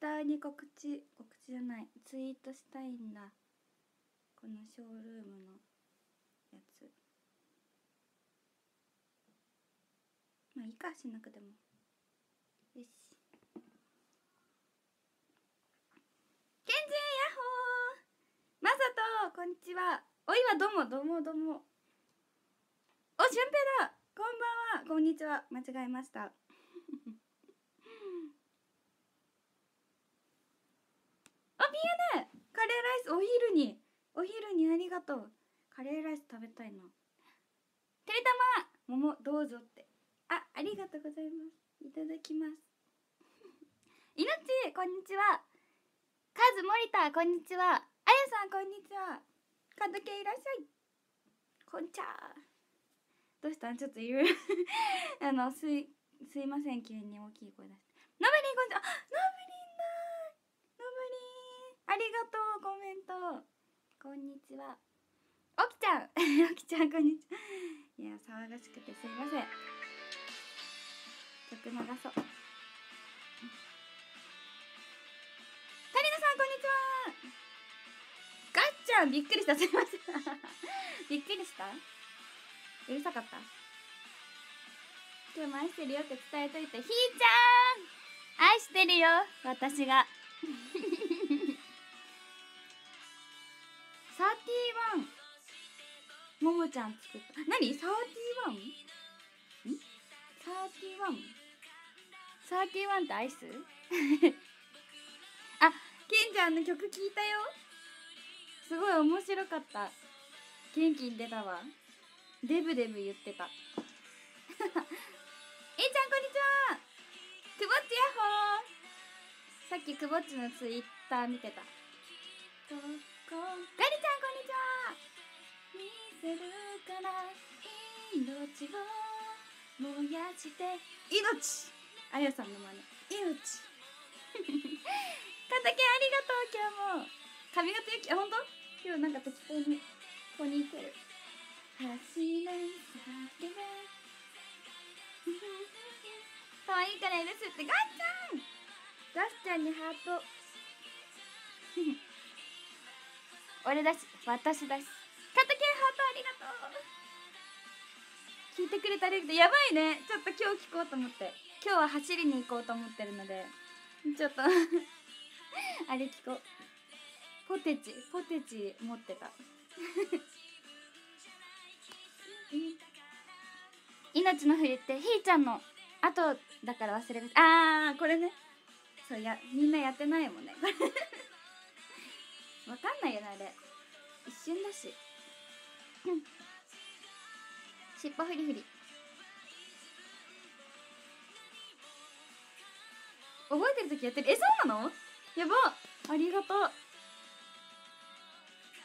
ターに告知告知じゃないツイートしたいんだ。このショールームのやつ。まあいいかしなくても。よし。ケンジヤッホー!マサト!こんにちは。おいはどうもどうもどうも。おしゅんぺいだこんばんは。こんにちは。間違えました。あピアネカレーライスお昼に。お昼にありがとう。カレーライス食べたいな。てりたま。桃どうぞって。あありがとうございます。いただきます。いのちこんにちは。カズ森田こんにちは。あやさんこんにちは。かどけいらっしゃい。こんちゃどうしたん？ちょっといろいろあのすいすいません。急に大きい声出して。のぶりんこんちは。あのぶりんだのぶりんありがとうコメント。こんにちは。おきちゃん。おきちゃんこんにちは。いや騒がしくてすいません。曲流そう。タリナさんこんにちは。ガッちゃんびっくりした。すいません。びっくりした？うるさかった？今日も愛してるよって伝えといて。ひーちゃん！愛してるよ私が。サーティワン。ももちゃん作った。何？サーティワン？ん？サーティワン？サーティワンってアイス？あケンちゃんの曲聞いたよ。すごい面白かった。元気に出たわ。デブデブ言ってた。えいちゃんこんにちは。くぼっちヤッホー。さっきくぼっちのツイッター見てた。ここガリちゃんこんにちは。見せるから命を燃やして命。あやさんの真似。命。片桐ありがとう今日も。髪型ゆきあ本当？今日なんか適当にポニーテール走れ叫べ。可愛いから許すってガッちゃん。ガスちゃんにハート。俺だし私だし。片桐ハートありがとう。聞いてくれたありがとう。やばいね。ちょっと今日聞こうと思って。今日は走りに行こうと思ってるので。ちょっと あれ聞こう。ポテチポテチ持ってた。命のふりってひーちゃんの後だから忘れがちあーこれね。そうやみんなやってないもんねわかんないよねあれ。一瞬だし。尻尾フリフリ。覚えてる時やってる。えそうなの？やば。ありがとう。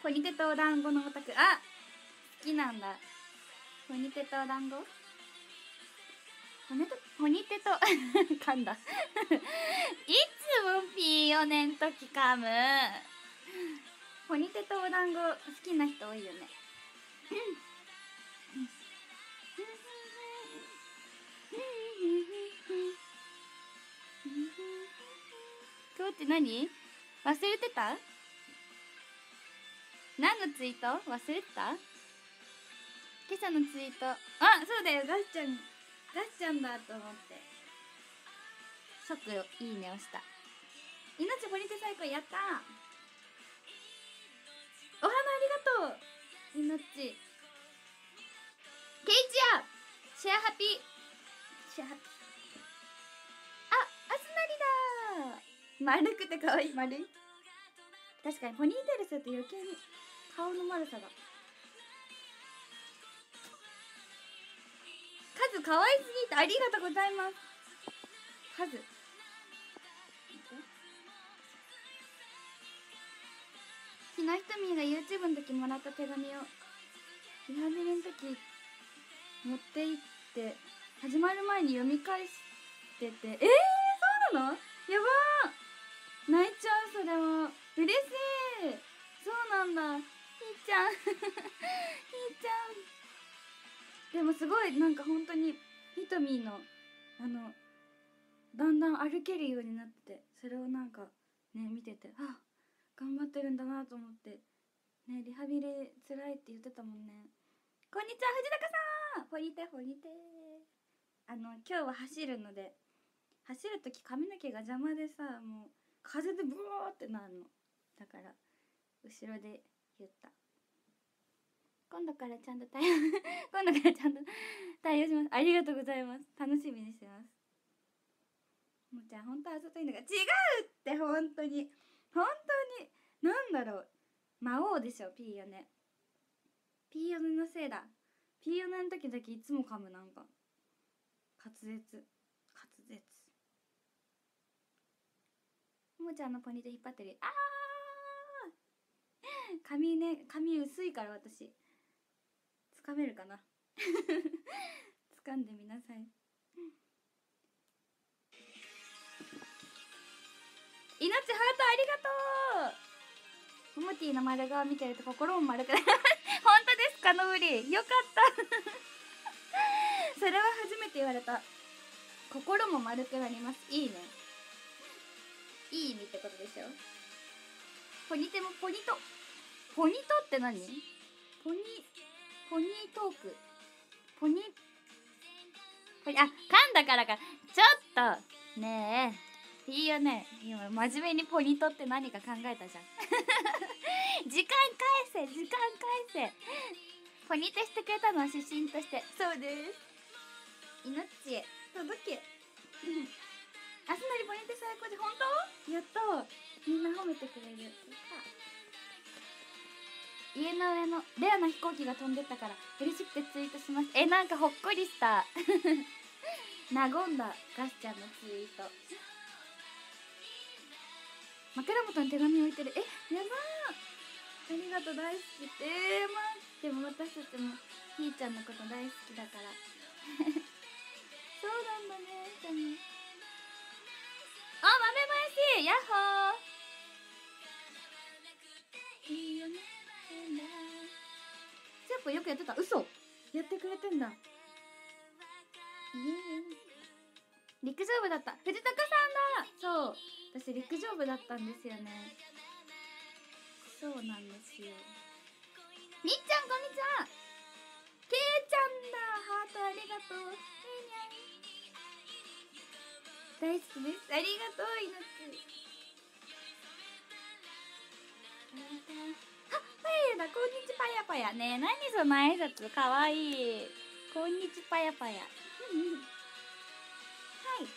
ポニテとお団子のおたくあ好きなんだ。ポニテとお団子ポニテポニテと 噛んだ。いつもピーヨネん時噛むポニテとお団子好きな人多いよね。今日って何？忘れてた？何のツイート？忘れてた？今朝のツイート。あそうだよ。ガスちゃんガスちゃんだと思って。即いいねをした。命ポニテ最高。やったお花ありがとう。命ケイチやシェアハピ。シェアハピ。ああすなりだ。丸くて可愛い丸い。確かにポニーテールすると余計に顔の丸さが。数可愛すぎてありがとうございます。数ひなひとみが YouTube の時もらった手紙をリハビリの時持って行って始まる前に読み返しててえー、そうなのやばー泣いちゃうそれは嬉しいそうなんだひーちゃんひーちゃんでもすごいなんか本当にひとみーのあのだんだん歩けるようになっててそれをなんかね見ててあ頑張ってるんだなと思って。ねリハビリ辛いって言ってたもんね。こんにちは藤高さん。ほりてほりて。あの今日は走るので走る時髪の毛が邪魔でさもう風でブワーってなるの。だから後ろで言った。今度からちゃんと対応 今度からちゃんと対応します。ありがとうございます。楽しみにしてます。もうじゃあ本当はずっといいのが違うって本当に。本当に。なんだろう。魔王でしょピーヨネ。ピーヨネのせいだ。ピーヨネの時だけいつも噛むなんか。滑舌。滑舌。ももちゃんのポニーテ引っ張ってる。あー！髪ね髪薄いから私。つかめるかな。掴んでみなさい。命ハートありがとう。モモティの丸顔見てると心も丸くなる本当ですか？のぶりよかった。それは初めて言われた。心も丸くなります。いいね。いい意味ってことでしょ？ポニテもポニトポニトって何ポニポニートーク。ポニポニあ噛んだからか。ちょっと。ねえ。いいよね。今真面目にポニトって何か考えたじゃん。時間返せ時間返せ。ポニテしてくれたのは指針として。そうです。命へ届けあすなりポニテ最高で本当？やっとみんな褒めてくれるやった。家の上のレアな飛行機が飛んでったから嬉しくてツイートします。えなんかほっこりした。和んだガスちゃんのツイート枕元に手紙置いてる。えやばー。ありがとう大好き。ってえー、まあでも私たちもひーちゃんのこと大好きだから。そうなんだねちゃん。にあ豆もやしヤッホー。いいよねスープよくやってた。嘘。やってくれてんだ。イエーイ陸上部だった。藤高さんだ。そう。私陸上部だったんですよね。そうなんですよ。みっちゃんこんにちは。けいちゃんだ。ハートありがとう。ねにゃん大好きです。ありがとう命あパヤだこんにちパヤパヤね。何その挨拶。かわいい。こんにちパヤパヤ。はい。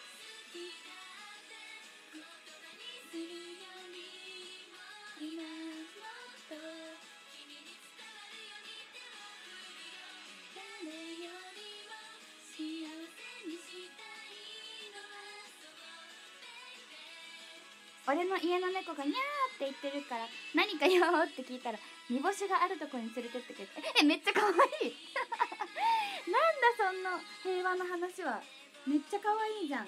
俺の家の猫がニャーって言ってるから何かよって聞いたら煮干しがあるとこに連れてってくれてえめっちゃ可愛い。なんだそんな平和な話は。めっちゃ可愛いじゃん。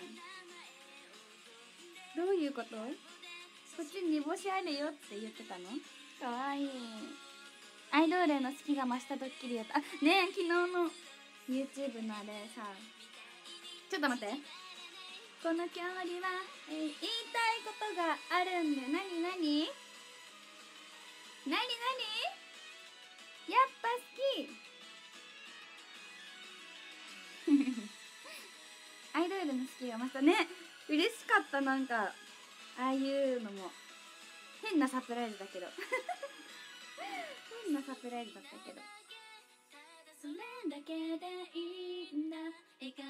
どういうこと？こっちに煮干しあるよって言ってたの？可愛い。アイドルへの好きが増したドッキリやった。あねえ昨日の YouTube のあれさ。ちょっと待って。この距離は、えー、言いたいことがあるんでなに？きがまたね。嬉しかったなんか。ああいうのも。変なサプライズだけど。変なサプライズだったけど。それだけでいいんだ。笑顔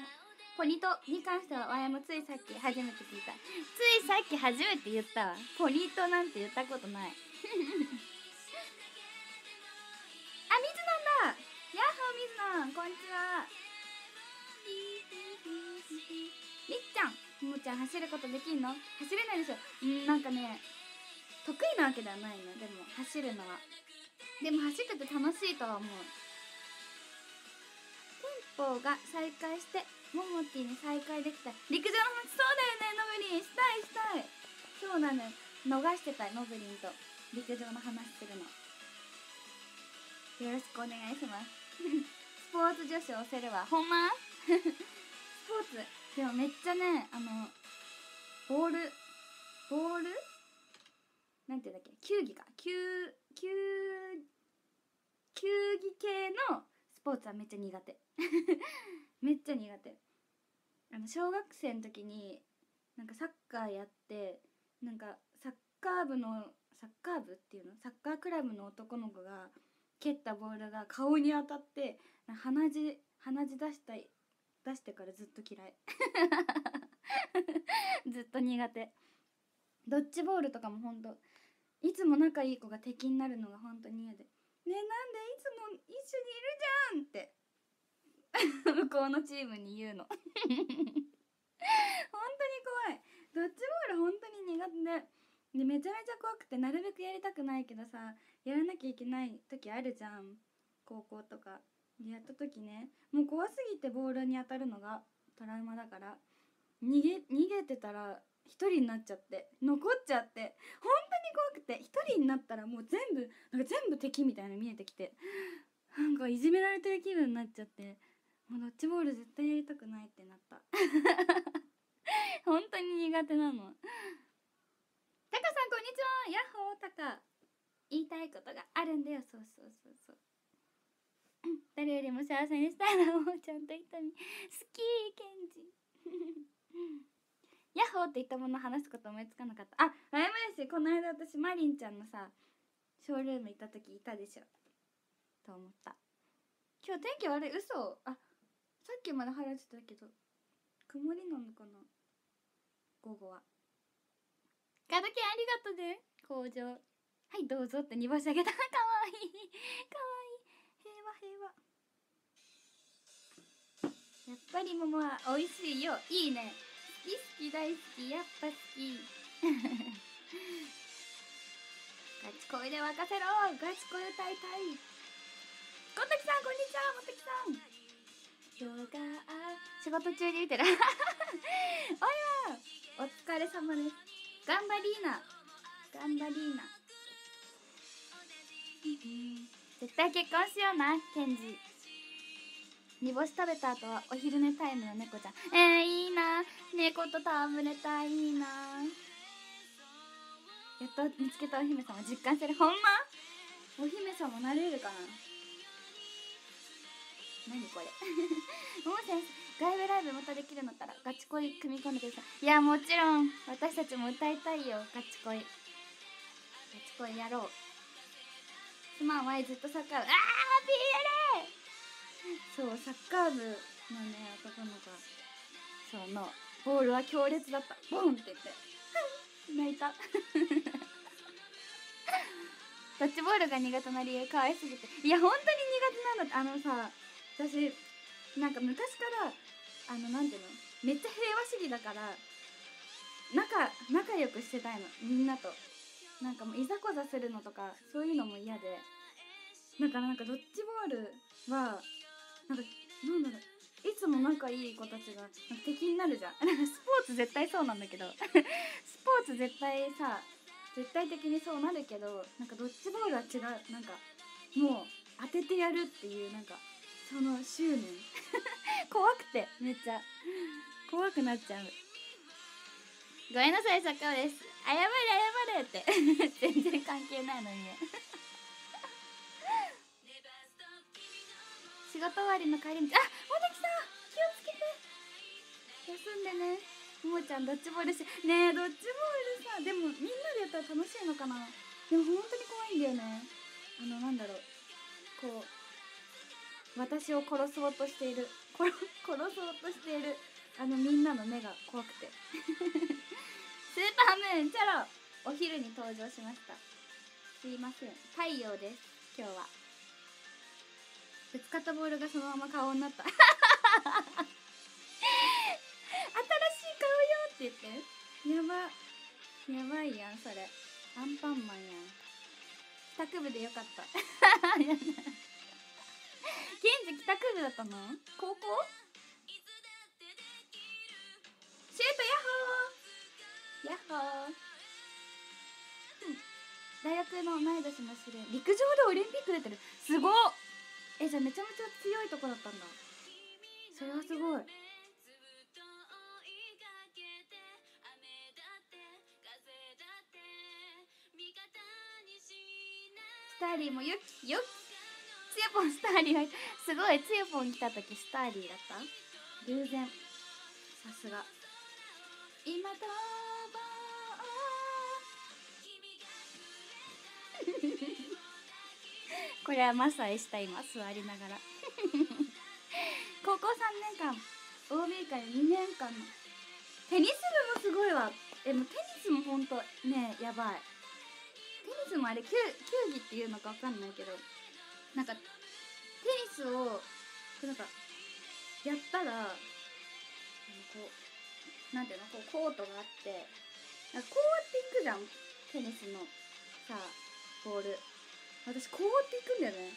ポニトに関してはわやもついさっき初めて聞いた。ついさっき初めて言ったわ。ポニトなんて言ったことない。あみずなんだ。ヤッホーみずなん。こんにちはりっちゃんももちゃん走ることできんの？走れないでしょ。うんなんかね得意なわけではないのでも走るのは。でも走ってて楽しいとは思う。テンポが再開してももティに再会できた。陸上の話そうだよね。のぶりんしたいしたい。そうなのよ。逃してたのぶりんと。陸上の話するの。よろしくお願いします。スポーツ女子押せるわ。ほんま？スポーツ？でもめっちゃねあのボールボール？なんていうんだっけ？球技か？球球球技系のスポーツはめっちゃ苦手。めっちゃ苦手。あの小学生の時になんかサッカーやってなんかサッカー部のサッカー部っていうの？サッカークラブの男の子が蹴ったボールが顔に当たって鼻血鼻血出したい出してからずっと嫌い。ずっと苦手。ドッジボールとかもほんといつも仲いい子が敵になるのが本当に嫌で「ねえなんでいつも一緒にいるじゃん!」って。向こうのチームに言うの。本当に怖い。ドッジボール本当に苦手で。でめちゃめちゃ怖くてなるべくやりたくないけどさやらなきゃいけない時あるじゃん。高校とか。やった時ねもう怖すぎてボールに当たるのがトラウマだから逃げ逃げてたら一人になっちゃって残っちゃって本当に怖くて一人になったらもう全部なんか全部敵みたいな見えてきてなんかいじめられてる気分になっちゃってもうドッジボール絶対やりたくないってなった。本当に苦手なの。タカさんこんにちは。ヤッホータカ。言いたいことがあるんだよ。そうそうそうそう。誰よりも幸せにしたいなもうちゃんと言ったみ好きケンジ。ヤッホーって言ったもの話すこと思いつかなかった。あ悩むですこの間私マリンちゃんのさショールーム行った時いたでしょ。と思った。今日天気悪い？嘘。あさっきまで晴れてたけど曇りなのかな？午後は。ガドケンありがとうね。工場。はいどうぞって濁し上げた。かわいい。かわいいやっぱり桃は美味しいよ。いいね。好き好き大好き。やっぱ好き。ガチ恋で沸かせろ。ガチ恋歌いたい。小滝さんこんにちは。もたきさん。仕事中に見てる。おやお疲れ様です。頑張りーな。頑張りーな。絶対結婚しようなケンジ煮干し食べた後はお昼寝タイムの猫ちゃん。えー、いいな。猫と戯れたいいいな。やっと見つけたお姫様実感してる。ほんま？お姫様なれるかな？何これ？もも先生外部ライブまたできるのったらガチ恋組み込んでください。いやもちろん。私たちも歌いたいよ。ガチ恋。ガチ恋やろう。すまんわいずっとサッカー部あーピーエレそうサッカー部のね男の子そうのボールは強烈だった。ボンって言って。泣いた。ドッジボールが苦手な理由可愛すぎて。いや本当に苦手なんだってあのさ私なんか昔からあのなんていうの？めっちゃ平和主義だから仲仲良くしてたいの。みんなと。なんかもういざこざするのとかそういうのも嫌で。だからなんかドッジボールはなんかなんだろう。いつも仲いい子たちが敵になるじゃん。スポーツ絶対そうなんだけど。スポーツ絶対さ絶対的にそうなるけどなんかドッジボールは違う。なんかもう当ててやるっていうなんかその執念。怖くてめっちゃ。怖くなっちゃう。ごめんなさい坂尾です。謝れ謝れって。全然関係ないのに。ね仕事終わりの帰り道。あもたきさん気をつけて。休んでね。ももちゃんドッジボールしねえドッジボールさでもみんなでやったら楽しいのかな。でも本当に怖いんだよね。あのなんだろう。こう私を殺そうとしている。殺 殺そうとしている。あのみんなの目が怖くて。スーパームーンチャロ。お昼に登場しました。すいません。太陽です。今日は。ぶつかったボールがそのまま顔になった。新しい顔よって言って。やば。やばいやんそれ。アンパンマンやん。帰宅部でよかった。ケンジ帰宅部だったの？高校？シュートヤッホー！ヤッホー！大学の同い年の知り合い。陸上でオリンピック出てる。すごっ！えじゃあめちゃめちゃ強いとこだったんだ。それはすごい。ターリーもよきよきつよぽんスターリーがすごいつよぽん来た時スターリーだった？偶然。さすが。今とこれはマサイした今座りながら。高校3年間 OB 会2年間の。テニス部もすごいわ。でもテニスもほんとねやばい。テニスもあれ球球技っていうのかわかんないけど。なんかテニスをなんかやったらこうなんていうの？こうコートがあって。なんかこうやっていくじゃん？テニスのさボール。私こうやっていくんだよね。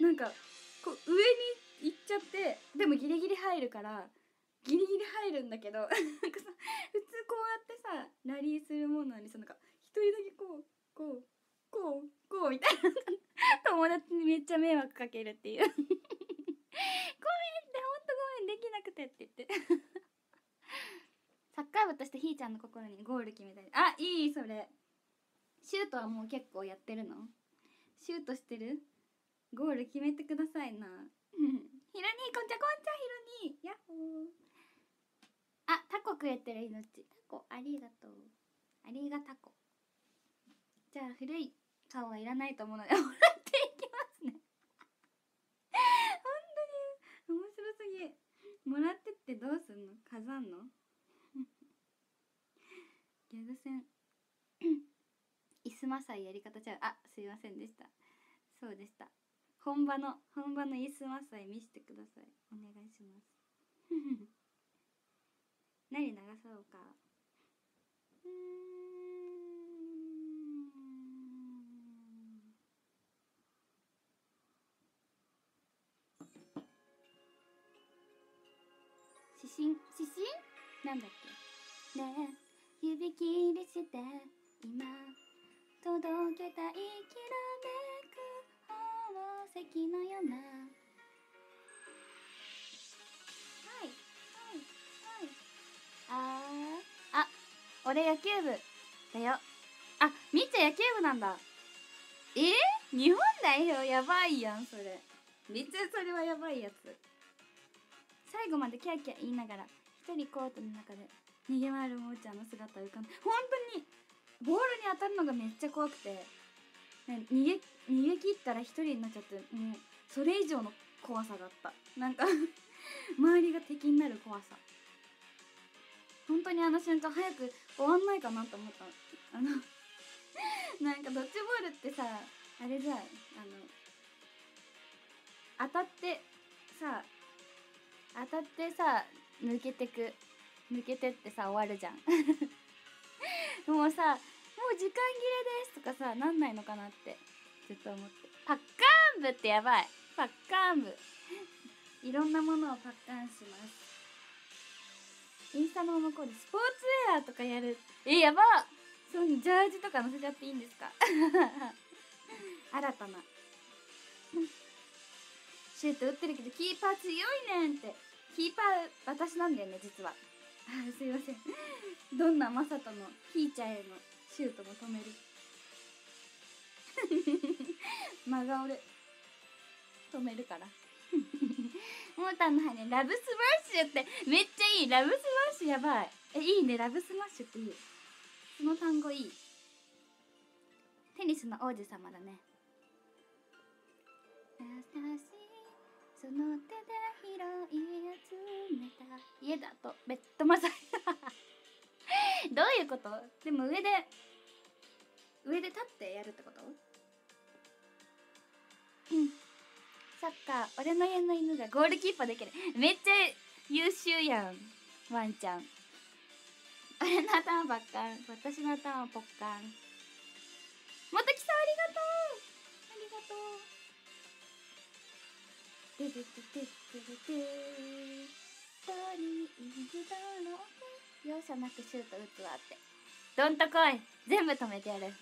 なんかこう上に行っちゃってでもギリギリ入るからギリギリ入るんだけど なんかさ普通こうやってさラリーするものにさなんか一人だけこうこうこうこうみたいな。友達にめっちゃ迷惑かけるっていう。ごめんってほんとごめんできなくてって言って。サッカー部としてひーちゃんの心にゴール決めたい。あいいそれ。シュートはもう結構やってるの？シュートしてる？ゴール決めてくださいな。ひろにこんちゃこんちゃひろにやっほー。あタコ食えてる命。タコありがとう。ありがたこじゃあ古い顔はいらないと思うのでもらっていきますね。本当に面白すぎ。もらってってどうすんの？飾んの？ギャグ戦。イスマサイやり方ちゃう。あすいませんでした。そうでした。本場の本場のイスマサイ見せてください。お願いします。何流そうか。うん。指針？指針？なんだっけ？ねえ。指切りして今。届けたいきらめく宝石のような。はいはいはい。ああ俺野球部だよ。あみっちゃん野球部なんだ。えー、日本代表やばいやんそれ。めっちゃそれはやばいやつ。最後までキャキャ言いながら一人コートの中で逃げ回るもーちゃんの姿を浮かんで本当にボールに当たるのがめっちゃ怖くて、ね、逃げ逃げ切ったら一人になっちゃってもうそれ以上の怖さだった。なんか 周りが敵になる怖さ。本当にあの瞬間早く終わんないかなと思ったあの なんかドッジボールってさあれじゃあの当たってさ当たってさ抜けてく抜けてってさ終わるじゃん。もうさもう時間切れですとかさなんないのかなってずっと思って。パッカーン部ってやばい。パッカーン部 いろんなものをパッカーンします。インスタの残るスポーツウェアとかやる。えやばそういうジャージとか載せちゃっていいんですか？新たな。シュート打ってるけどキーパー強いねんって。キーパー私なんだよね実はあすいません。どんなマサトのひーちゃんへのシュートも止める？真顔で。止めるから。モーターの羽ラブスマッシュって。めっちゃいい。ラブスマッシュやばい。えいいね。ラブスマッシュっていい。その単語いい。テニスの王子様だね。優しいその手で拾い集めた家だとベッドマサイどういうこと？でも上で上で立ってやるってこと？うん。サッカー俺の家の犬がゴールキーパーできる。めっちゃ優秀やん。ワンちゃん。俺の頭ばっかん。私の頭ぽっかん。また来たありがとう。ありがとう。ててててててて誰にいるだろう容赦なくシュート打つわってどんとこい全部止めてやる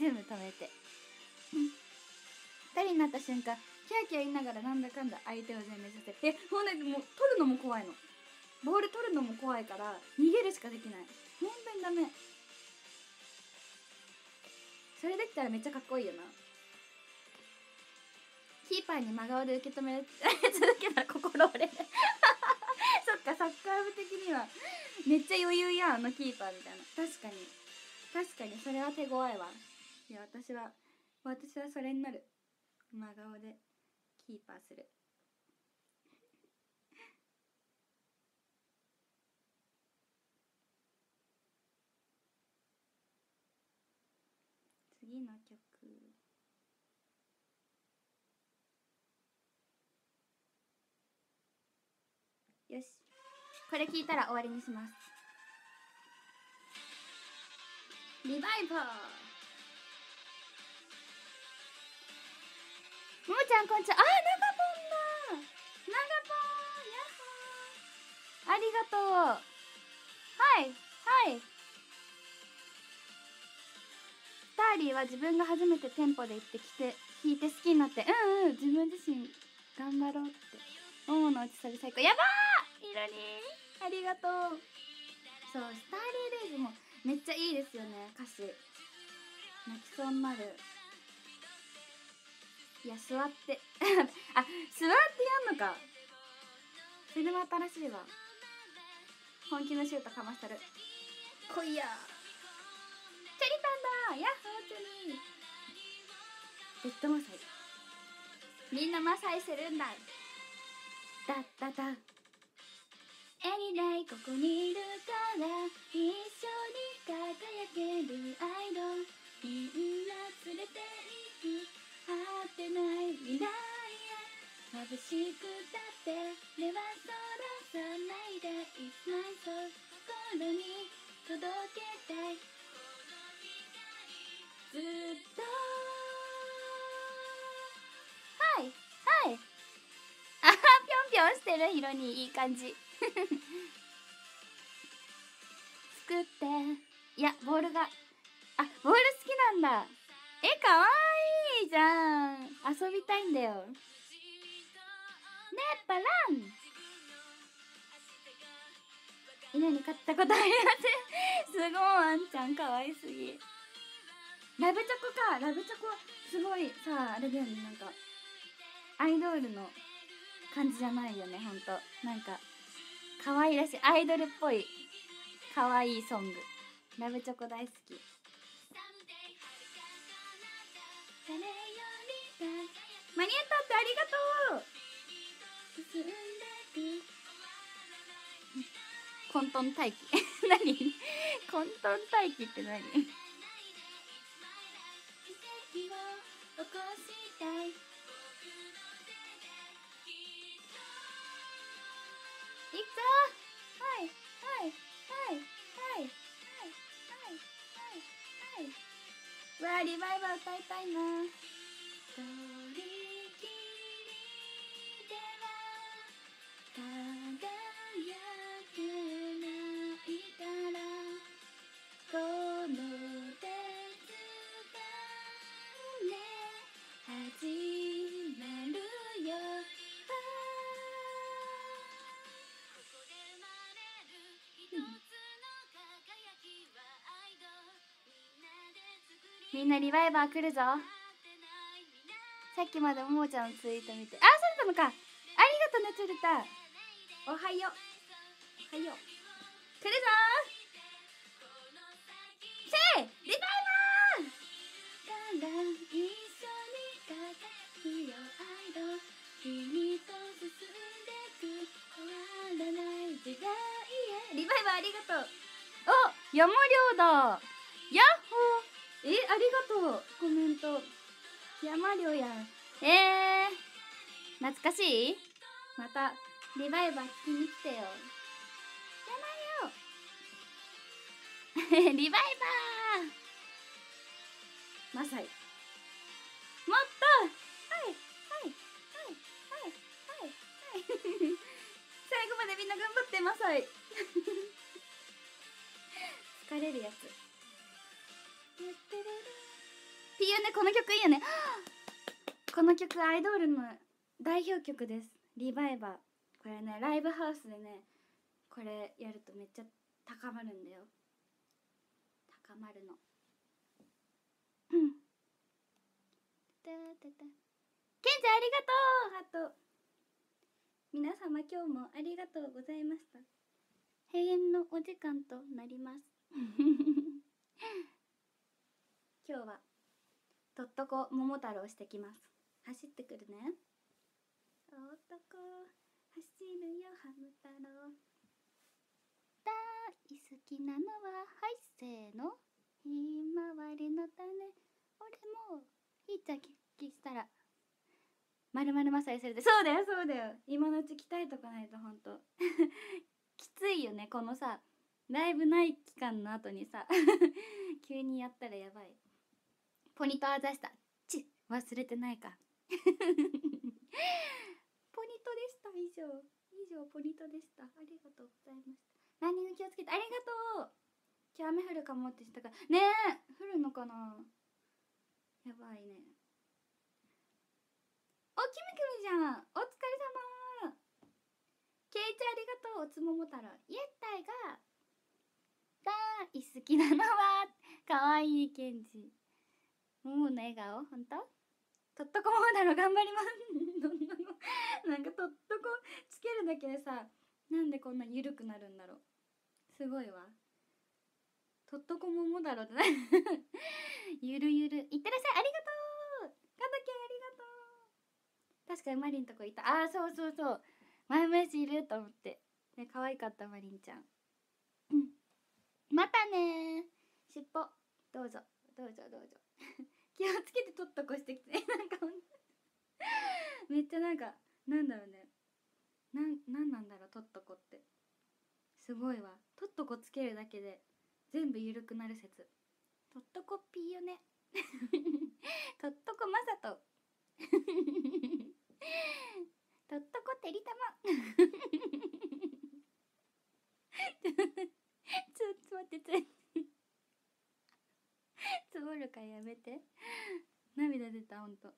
全部止めて二人になった瞬間キャーキャー言いながらなんだかんだ相手を全滅させてえほんでもう取るのも怖いのボール取るのも怖いから逃げるしかできない本当にダメたらめっちゃかっこいいよなキーパーに真顔で受け止め続けた心折れ そっかサッカー部的にはめっちゃ余裕やあのキーパーみたいな。確かに。確かにそれは手強いわ。いや私は私はそれになる。真顔でキーパーする。次の曲よし。これ聞いたら終わりにします。リバイバーももちゃんこんにちは。あーナガポンだ。ナガポン。やっほー。ありがとう。はい。はい。スターリーは自分が初めて店舗で行ってきて弾いて好きになってうんうん自分自身頑張ろうって。もものうちそれ最高。やばー！いろりありがとう。そうスターリーレイズもめっちゃいいですよね。歌詞。泣きそうになる。いや座って。あ座ってやんのか。それでも新しいわ。本気のシュートかましたる。来いや。チェリタンだヤッホーチェリ。ーベッドマサイ。みんなマサイするんだ。だっただエニデイここにいるから一緒に輝けるアイドル。みんな連れて行く。果てない未来へ。眩しくたって目はそらさないで。It's my soul ぴょんぴょんしてる？ヒロにいい感じ。作って。いやボールが。あボール好きなんだ。えかわいいじゃん。遊びたいんだよ。ねえパラン。犬に飼ったことありません。すごいワンちゃんかわいすぎ。ラブチョコか。ラブチョコすごいさあれだよね。なんかアイドールの。感じじゃないよねほんと。なんか可愛らしいアイドルっぽい可愛いソング。ラブチョコ大好き。間に合ったってありがとう。混沌待機。何？混沌待機って何？奇跡を起こしたいいくぞ。はいはいはいはいはい。はいはいわあリバイバー歌いたいな。みんなリバイバー来るぞさっきまでももちゃんのツイート見てあそうだったのかありがとうねつるたおはようおはよう来るぞせいリバイバーから一緒に輝よアイドル君と進んでく終わらない時代へリバイバーありがとうお山亮だヤッホーえありがとう。コメント。山亮やん。えー、懐かしい？またリバイバー聞きに来てよ。山亮 リバイバー。マサイ。もっと。はいはいはいはいはいはい。最後までみんな頑張ってマサイ。疲れるやつピーユねこの曲いいよね。この曲アイドルの代表曲です。リバイバー。これねライブハウスでねこれやるとめっちゃ高まるんだよ。高まるの。うんててケンジありがとう。ハート。皆様今日もありがとうございました。閉園のお時間となります。今日はとっとこ桃太郎してきます。走ってくるね。男走るよハム太郎。大好きなのははいせーの。ひまわりの種。俺もひーちゃんキキしたら。まるまるまさにされてそうだよそうだよ。今のうち鍛えとかないとほんと。きついよねこのさライブない期間の後にさ。急にやったらやばいポニトあざした。ち忘れてないか。ポニトでした。以上。以上ポニトでした。ありがとうございました。ランニング気をつけてありがとう。今日雨降るかもって言ったから。ねえ降るのかな。やばいね。おきみくみじゃん。お疲れ様。ケイちゃんありがとう。おつもも太郎。イエッタイが大好きなのはかわいいケンジももの笑顔？ほんとっとこもも太郎頑張ります。どんなの？なんかとっとこつけるだけでさなんでこんな緩くなるんだろう？すごいわ。とっとこももだろってゆるゆる。いってらっしゃい。ありがとう。かたけありがとう。確かにマリンとこいた。あーそうそうそう。前虫いると思って。ね可愛かったマリンちゃん。うん。またね尻尾。どうぞ。どうぞ。どうぞ。気をつけてとっとこしてきて。なんか めっちゃなんかなんだろうね。なんなんなんだろうとっとこって。すごいわ。とっとこつけるだけで全部緩くなる説。とっとこピーよね。とっとこまさと。とっとこてりたま。ちょっと待ってつつぼるかやめて。涙出たほんと。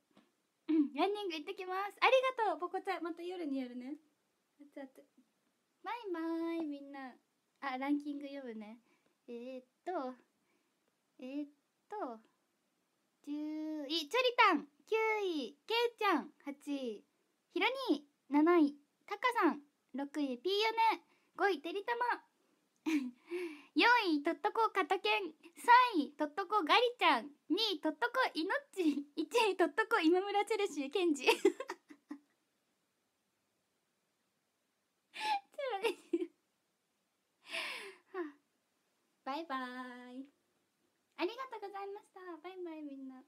ランニング行ってきます。ありがとうポコちゃん。また夜にやるね。熱々。バイバイみんな。あランキング読むね。えー、っとえー、っと10位チョリタン。9位ケイちゃん。8位ヒロニー。7位タカさん。6位ピーヨネ。5位てりたま。4位とっとこかたけん3位とっとこガリちゃん2位とっとこいのっち1位とっとこ今村チェルシーケンジ。バイバーイ。ありがとうございました。バイバイみんな。